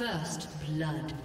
First blood.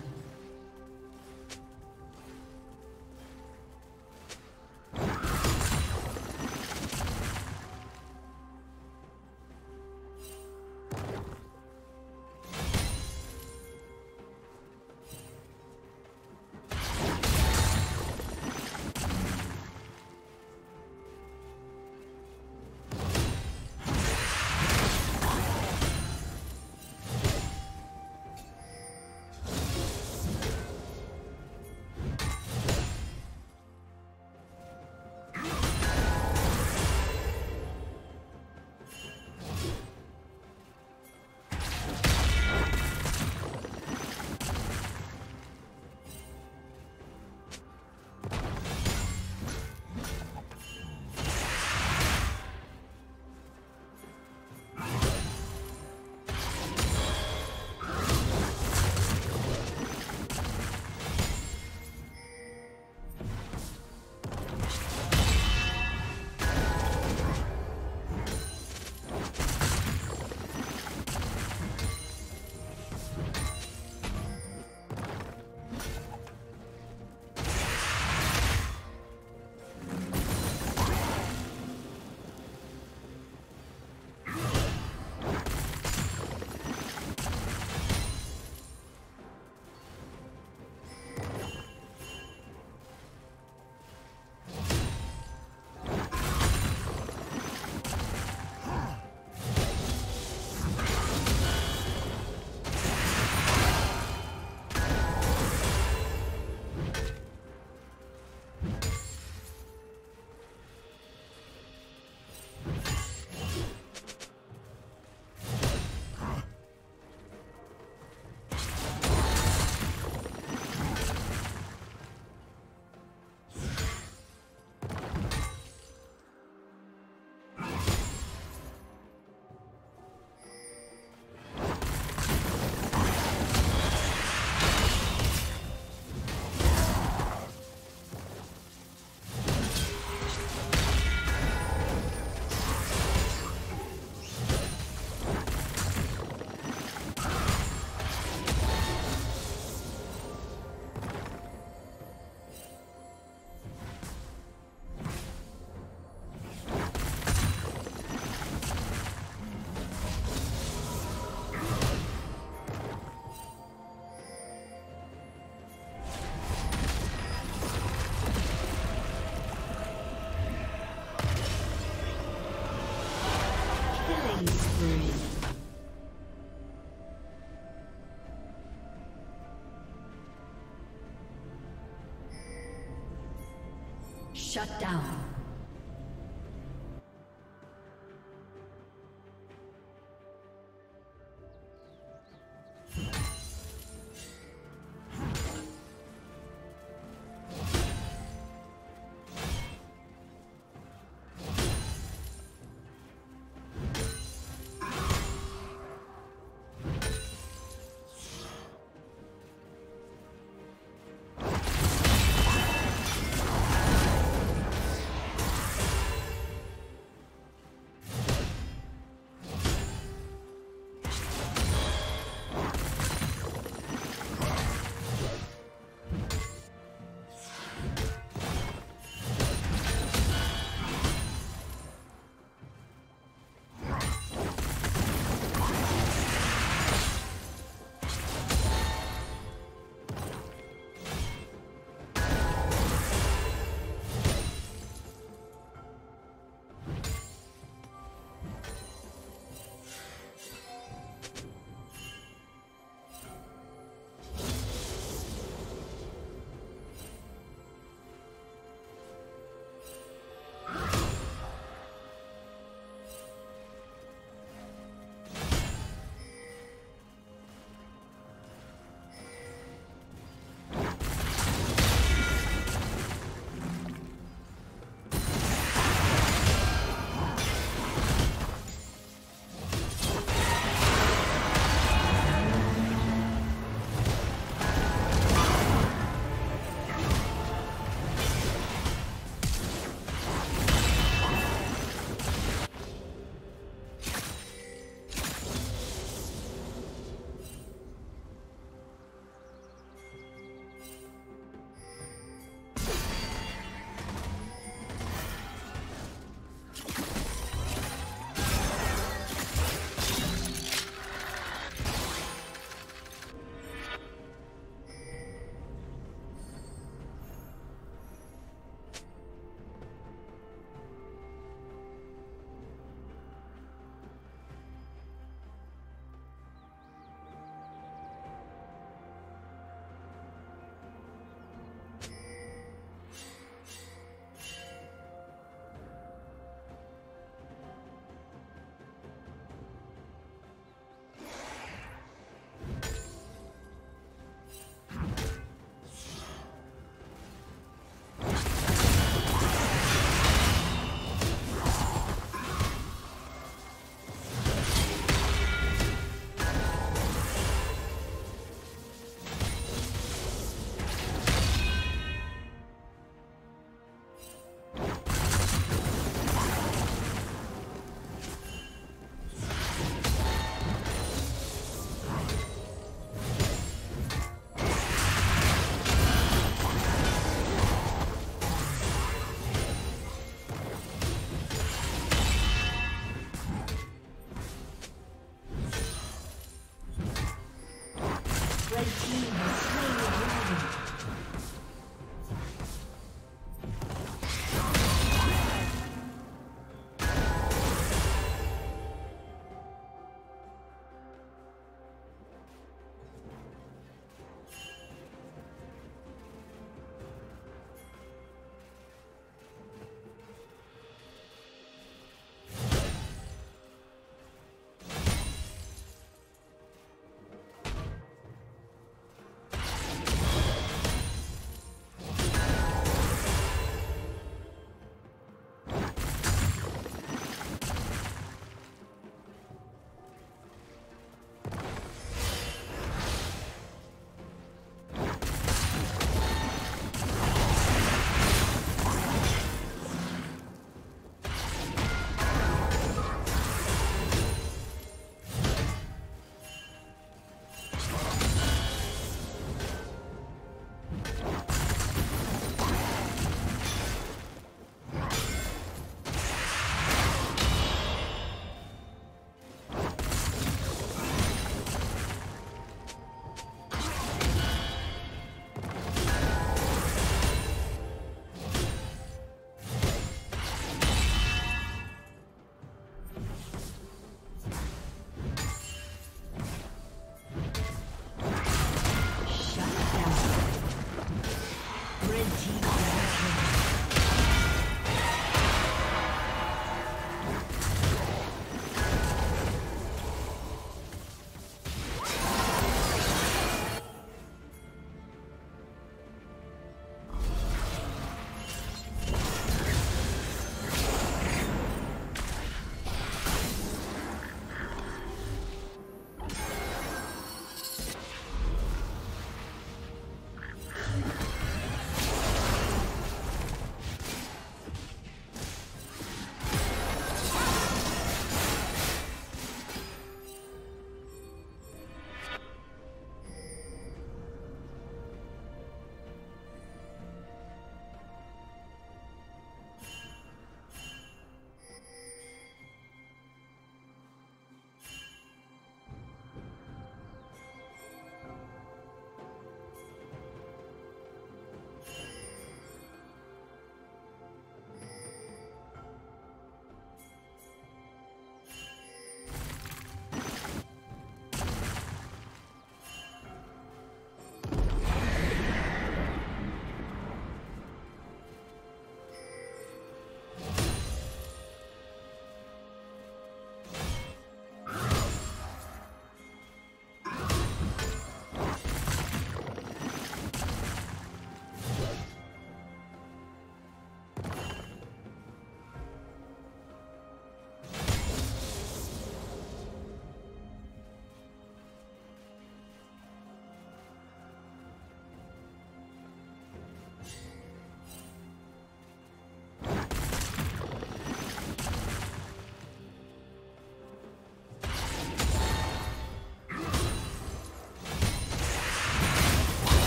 Shut down.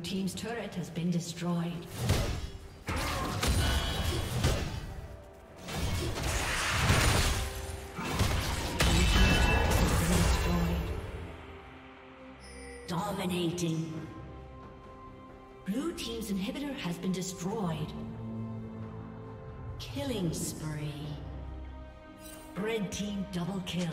Blue Team's turret has been destroyed. Dominating. Blue Team's inhibitor has been destroyed. Killing spree. Red Team double kill.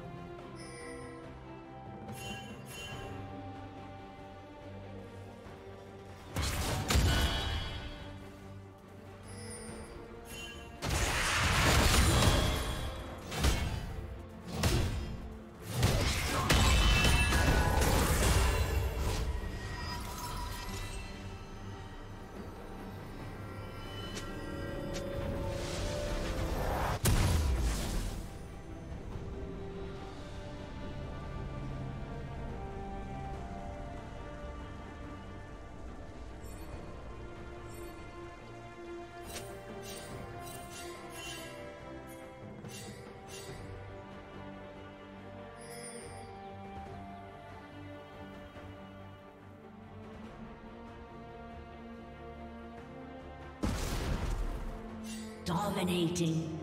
Dominating.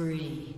Spree.